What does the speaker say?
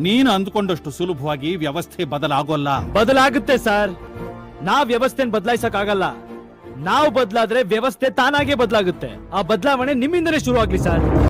ನೀನು ಅಂದ್ಕೊಂಡಷ್ಟು ಸುಲಭವಾಗಿ ವ್ಯವಸ್ಥೆ ಬದಲಾಗೋಲ್ಲ. ಬದಲಾಗುತ್ತೆ ಸರ್. ನಾವ್ ವ್ಯವಸ್ಥೆನ ಬದಲಾಯಿಸಕ್ ಆಗಲ್ಲ ನಾವು ಬದಲಾದ್ರೆ ವ್ಯವಸ್ಥೆ ತಾನಾಗೆ ಬದಲಾಗುತ್ತೆ. ಆ ಬದಲಾವಣೆ ನಿಮ್ಮಿಂದಲೇ ಶುರು ಆಗ್ಲಿ ಸರ್.